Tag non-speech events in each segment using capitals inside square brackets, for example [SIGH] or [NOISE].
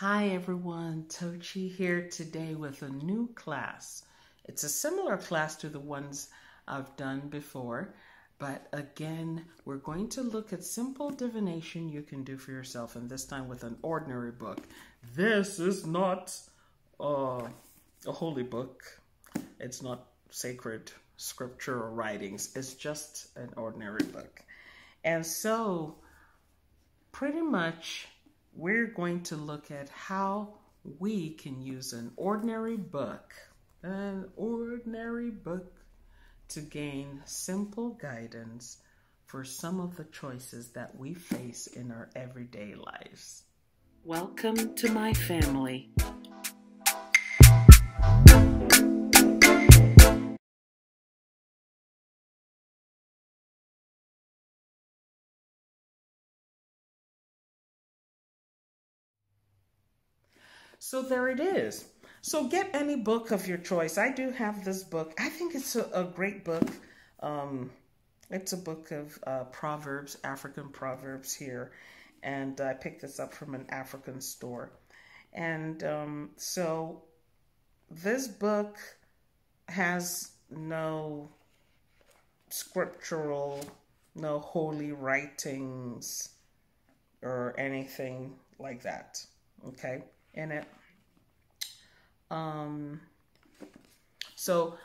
Hi everyone, Tochi here today with a new class. It's a similar class to the ones I've done before, but again, we're going to look at simple divination you can do for yourself, and this time with an ordinary book. This is not uh, a holy book. It's not sacred scripture or writings. It's just an ordinary book. And so, pretty much, we're going to look at how we can use an ordinary book, an ordinary book, to gain simple guidance for some of the choices that we face in our everyday lives. Welcome to my family. So there it is. So get any book of your choice. I do have this book. I think it's a, a great book. Um, it's a book of uh, Proverbs, African Proverbs here. And I picked this up from an African store. And um, so this book has no scriptural, no holy writings or anything like that. Okay in it. Um, so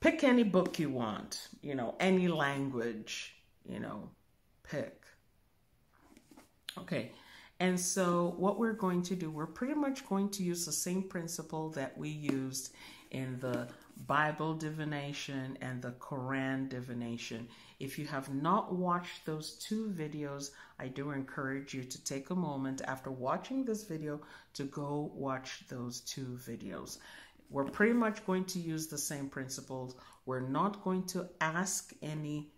pick any book you want, you know, any language, you know, pick. Okay. And so what we're going to do, we're pretty much going to use the same principle that we used in the Bible divination and the Quran divination. If you have not watched those two videos, I do encourage you to take a moment after watching this video to go watch those two videos. We're pretty much going to use the same principles. We're not going to ask any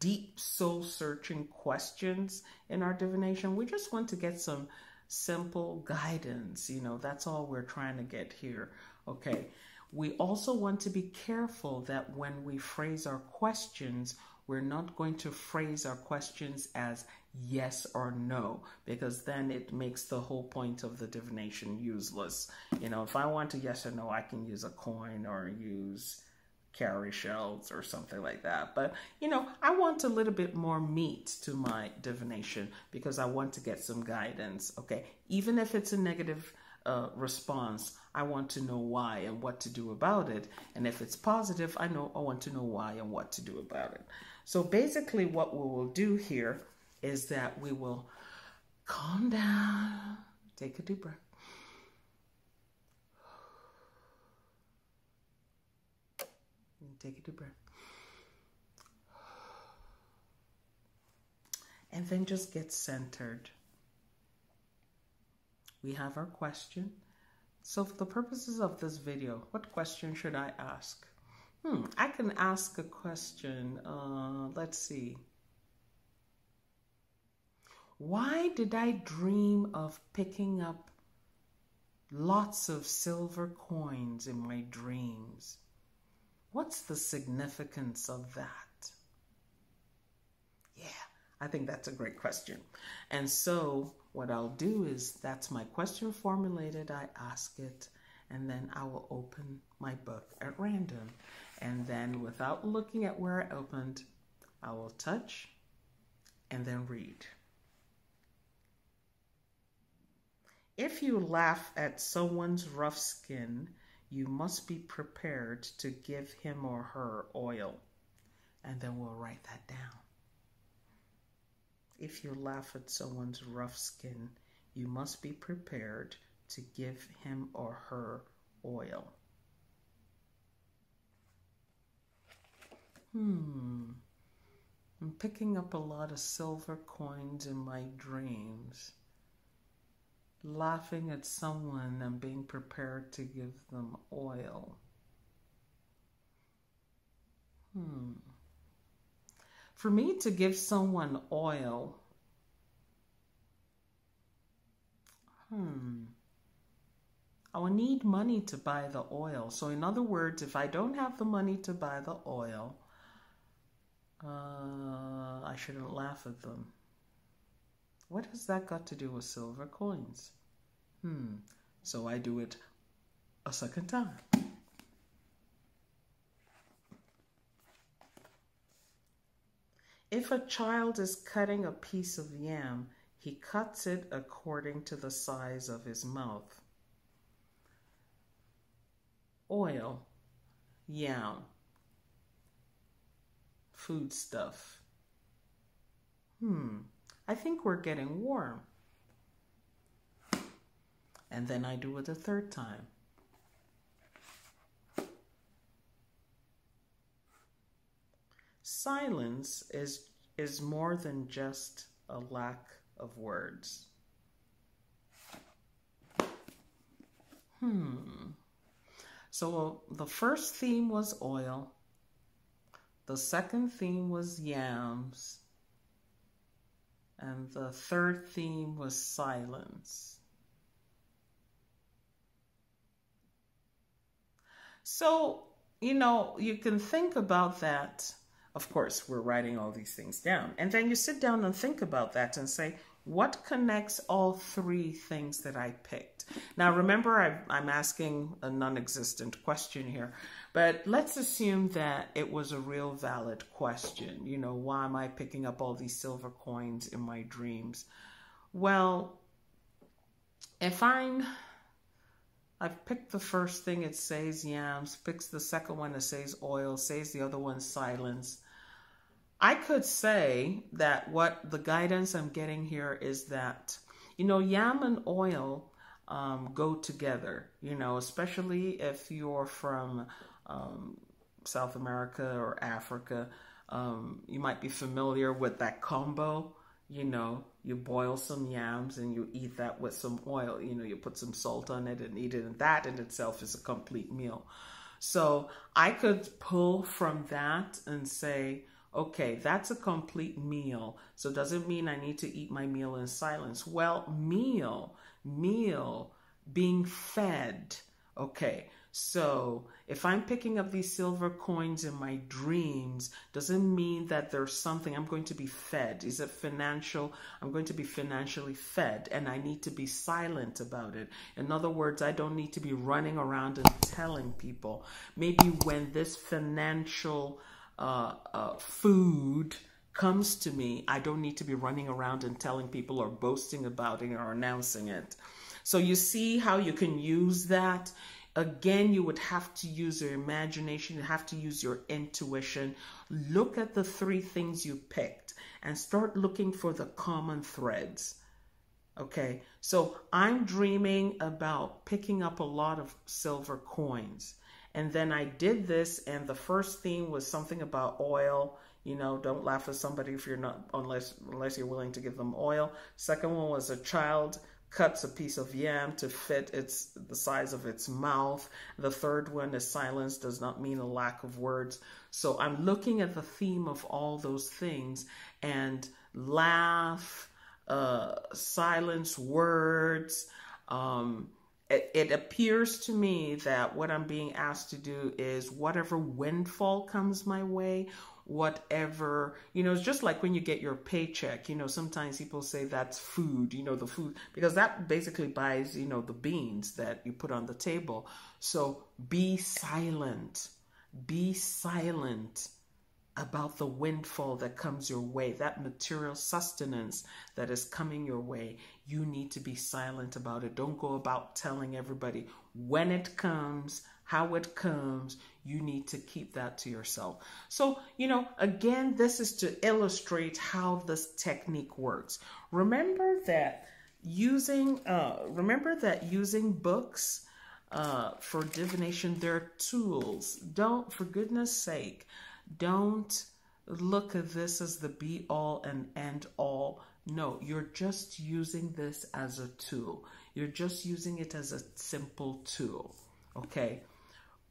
deep soul searching questions in our divination. We just want to get some simple guidance. You know, that's all we're trying to get here. Okay. We also want to be careful that when we phrase our questions, we're not going to phrase our questions as yes or no, because then it makes the whole point of the divination useless. You know, if I want a yes or no, I can use a coin or use cowrie shells or something like that. But, you know, I want a little bit more meat to my divination because I want to get some guidance, okay? Even if it's a negative uh, response, I want to know why and what to do about it. And if it's positive, I know I want to know why and what to do about it. So basically, what we will do here is that we will calm down, take a deep breath. Take a deep breath. And then just get centered we have our question. So for the purposes of this video, what question should I ask? Hmm, I can ask a question. Uh, let's see. Why did I dream of picking up lots of silver coins in my dreams? What's the significance of that? I think that's a great question. And so what I'll do is that's my question formulated. I ask it and then I will open my book at random. And then without looking at where I opened, I will touch and then read. If you laugh at someone's rough skin, you must be prepared to give him or her oil. And then we'll write that down. If you laugh at someone's rough skin, you must be prepared to give him or her oil. Hmm. I'm picking up a lot of silver coins in my dreams. Laughing at someone and being prepared to give them oil. Hmm. For me to give someone oil, hmm, I will need money to buy the oil. So, in other words, if I don't have the money to buy the oil, uh, I shouldn't laugh at them. What has that got to do with silver coins? Hmm. So I do it a second time. If a child is cutting a piece of yam, he cuts it according to the size of his mouth. Oil, yam, food stuff. Hmm, I think we're getting warm. And then I do it a third time. Silence is, is more than just a lack of words. Hmm. So the first theme was oil. The second theme was yams. And the third theme was silence. So, you know, you can think about that. Of course, we're writing all these things down. And then you sit down and think about that and say, what connects all three things that I picked? Now, remember, i am asking a non existent question here, but let's assume that it was a real valid question. You know, why am I picking up all these silver coins in my dreams? Well, if I'm I've picked the first thing, it says yams, picks the second one, it says oil, says the other one silence. I could say that what the guidance I'm getting here is that, you know, yam and oil um, go together, you know, especially if you're from um, South America or Africa. Um, you might be familiar with that combo, you know, you boil some yams and you eat that with some oil. You know, you put some salt on it and eat it, and that in itself is a complete meal. So I could pull from that and say, okay, that's a complete meal. So does it mean I need to eat my meal in silence? Well, meal, meal, being fed. Okay, so if I'm picking up these silver coins in my dreams, doesn't mean that there's something I'm going to be fed. Is it financial? I'm going to be financially fed and I need to be silent about it. In other words, I don't need to be running around and telling people. Maybe when this financial uh, uh, food comes to me, I don't need to be running around and telling people or boasting about it or announcing it. So you see how you can use that again, you would have to use your imagination, you have to use your intuition. Look at the three things you picked and start looking for the common threads. Okay, so I'm dreaming about picking up a lot of silver coins. And then I did this, and the first theme was something about oil. You know, don't laugh at somebody if you're not, unless unless you're willing to give them oil. Second one was a child cuts a piece of yam to fit its the size of its mouth. The third one is silence does not mean a lack of words. So I'm looking at the theme of all those things and laugh, uh, silence, words. Um, it, it appears to me that what I'm being asked to do is whatever windfall comes my way, whatever, you know, it's just like when you get your paycheck, you know, sometimes people say that's food, you know, the food, because that basically buys, you know, the beans that you put on the table. So be silent. Be silent about the windfall that comes your way, that material sustenance that is coming your way. You need to be silent about it. Don't go about telling everybody when it comes, how it comes. You need to keep that to yourself. So, you know, again, this is to illustrate how this technique works. Remember that using, uh, remember that using books uh, for divination, they're tools. Don't, for goodness sake, don't look at this as the be all and end all. No, you're just using this as a tool. You're just using it as a simple tool. Okay.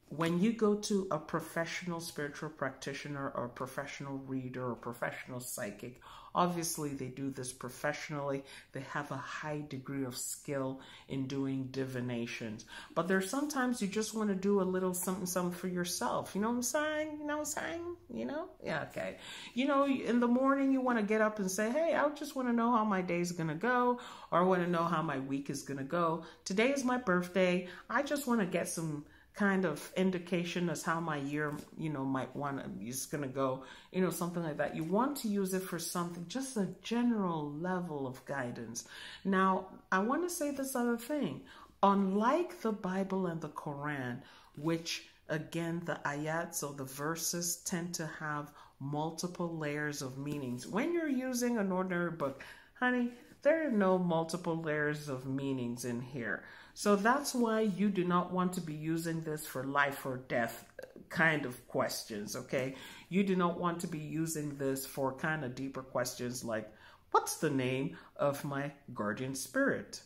When you go to a professional spiritual practitioner or professional reader or professional psychic, obviously they do this professionally. They have a high degree of skill in doing divinations. But there's sometimes you just want to do a little something, something for yourself. You know what I'm saying? You know what I'm saying? You know? Yeah, okay. You know, in the morning you want to get up and say, hey, I just want to know how my day's going to go or I want to know how my week is going to go. Today is my birthday. I just want to get some kind of indication as how my year, you know, might want to, is going to go, you know, something like that. You want to use it for something, just a general level of guidance. Now, I want to say this other thing. Unlike the Bible and the Quran, which again, the ayats or the verses tend to have multiple layers of meanings. When you're using an ordinary book, honey, there are no multiple layers of meanings in here. So that's why you do not want to be using this for life or death kind of questions, okay? You do not want to be using this for kind of deeper questions like, what's the name of my guardian spirit?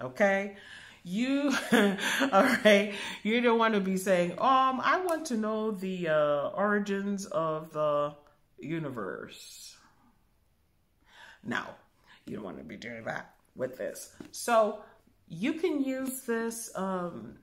Okay? You, [LAUGHS] all right, you don't want to be saying, um, I want to know the uh, origins of the universe. Now, you don't want to be doing that with this. So you can use this. Um,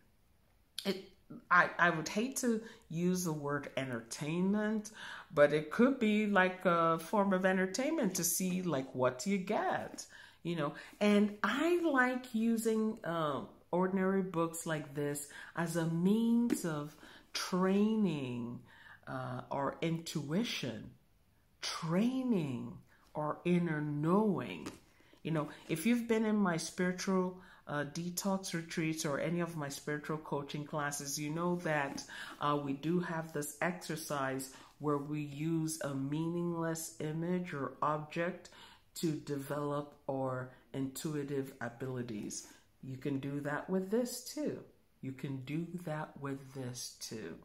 it. I, I would hate to use the word entertainment, but it could be like a form of entertainment to see like what you get, you know. And I like using um, ordinary books like this as a means of training uh, or intuition, training or inner knowing. You know, if you've been in my spiritual uh, detox retreats or any of my spiritual coaching classes, you know that uh, we do have this exercise where we use a meaningless image or object to develop our intuitive abilities. You can do that with this too. You can do that with this too.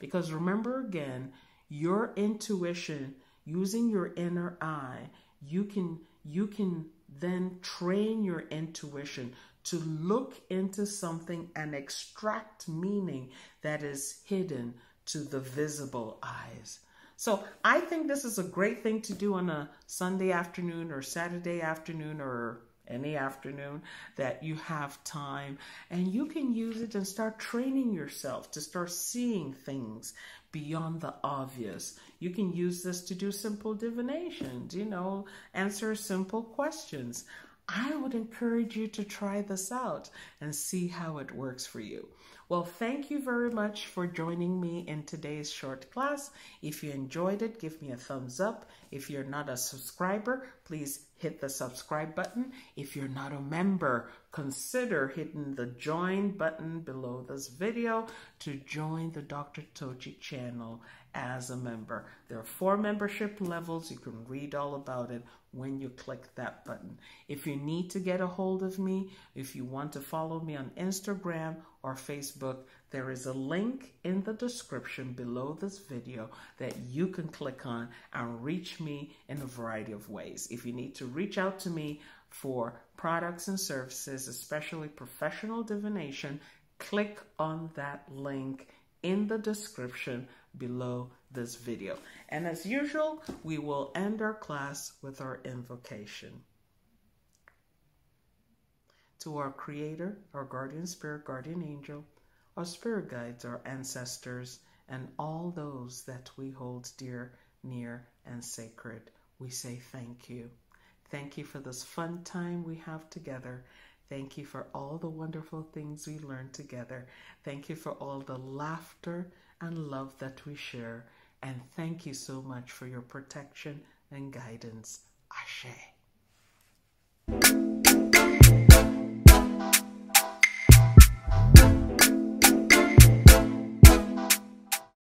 Because remember again, your intuition, using your inner eye, you can you can then train your intuition to look into something and extract meaning that is hidden to the visible eyes. So I think this is a great thing to do on a Sunday afternoon or Saturday afternoon or any afternoon that you have time and you can use it and start training yourself to start seeing things beyond the obvious. You can use this to do simple divinations, you know, answer simple questions. I would encourage you to try this out and see how it works for you. Well, thank you very much for joining me in today's short class. If you enjoyed it, give me a thumbs up. If you're not a subscriber, please hit the subscribe button. If you're not a member, consider hitting the join button below this video to join the Dr. Tochi channel as a member. There are four membership levels. You can read all about it when you click that button. If you need to get a hold of me, if you want to follow me on Instagram or Facebook, there is a link in the description below this video that you can click on and reach me in a variety of ways. If you need to reach out to me for products and services, especially professional divination, click on that link in the description below this video. And as usual, we will end our class with our invocation. To our Creator, our guardian spirit, guardian angel, our spirit guides, our ancestors, and all those that we hold dear, near, and sacred, we say thank you. Thank you for this fun time we have together. Thank you for all the wonderful things we learned together. Thank you for all the laughter and love that we share. And thank you so much for your protection and guidance. Ashe.